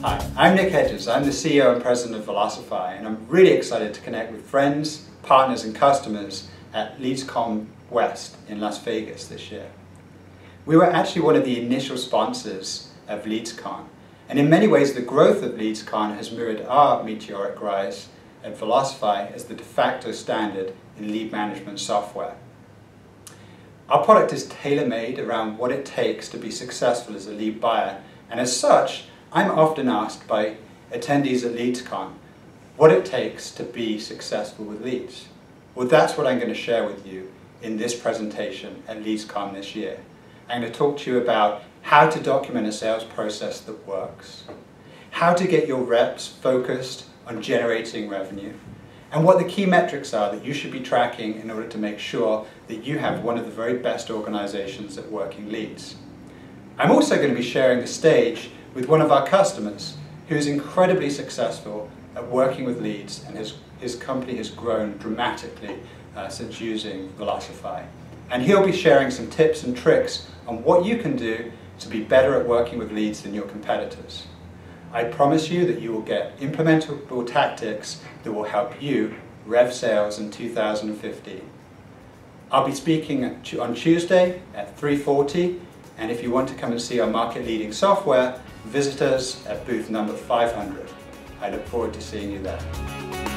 Hi, I'm Nick Hedges. I'm the CEO and President of Velocify, and I'm really excited to connect with friends, partners, and customers at LeadsCon West in Las Vegas this year. We were actually one of the initial sponsors of LeadsCon, and in many ways the growth of LeadsCon has mirrored our meteoric rise at Velocify as the de facto standard in lead management software. Our product is tailor-made around what it takes to be successful as a lead buyer, and as such, I'm often asked by attendees at LeadsCon what it takes to be successful with leads. Well, that's what I'm going to share with you in this presentation at LeadsCon this year. I'm going to talk to you about how to document a sales process that works, how to get your reps focused on generating revenue, and what the key metrics are that you should be tracking in order to make sure that you have one of the very best organizations at working leads. I'm also going to be sharing the stage with one of our customers who is incredibly successful at working with leads and his, his company has grown dramatically uh, since using Velocify. And he'll be sharing some tips and tricks on what you can do to be better at working with leads than your competitors. I promise you that you will get implementable tactics that will help you rev sales in 2015. I'll be speaking on Tuesday at 3.40 and if you want to come and see our market leading software, visit us at booth number 500. I look forward to seeing you there.